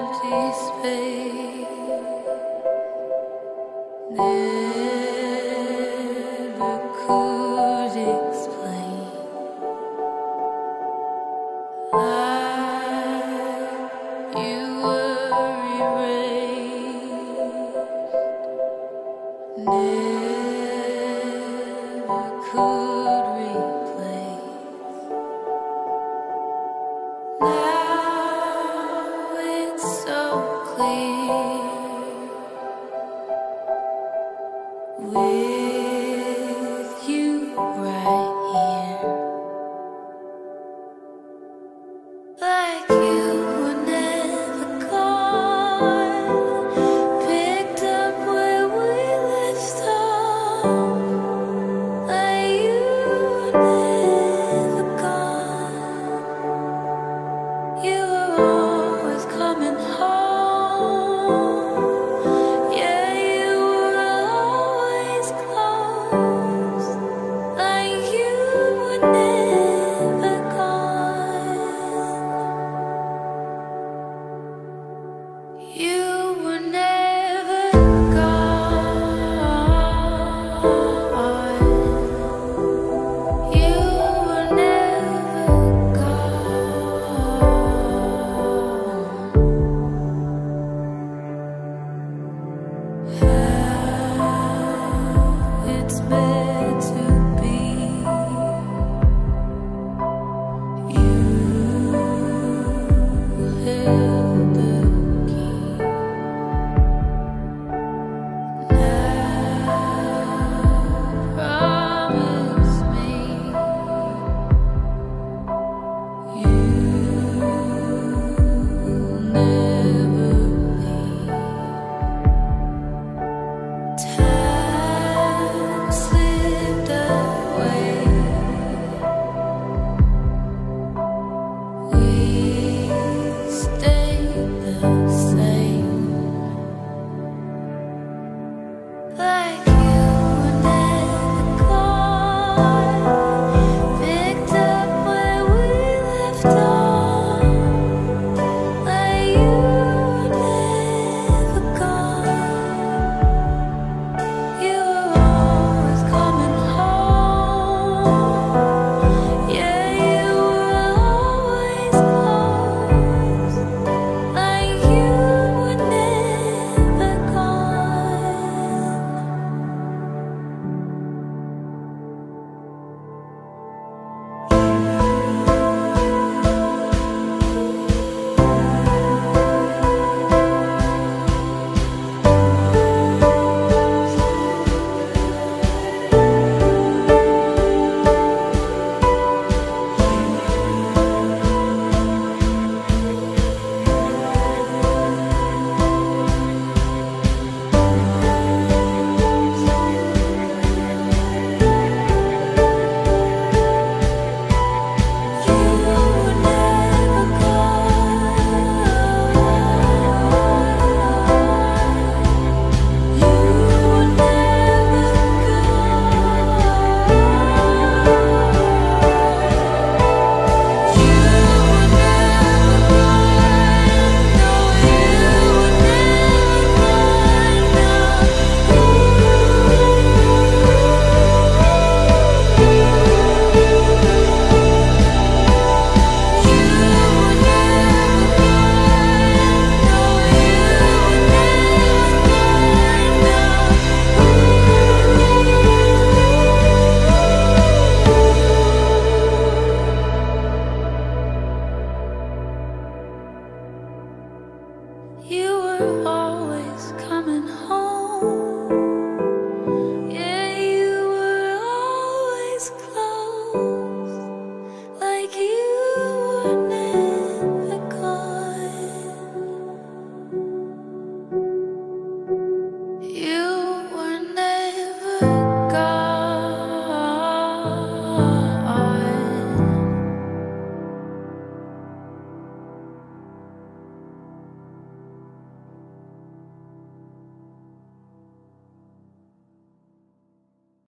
empty space. Never could explain. You were erased. Never could. you.